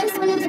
just wanna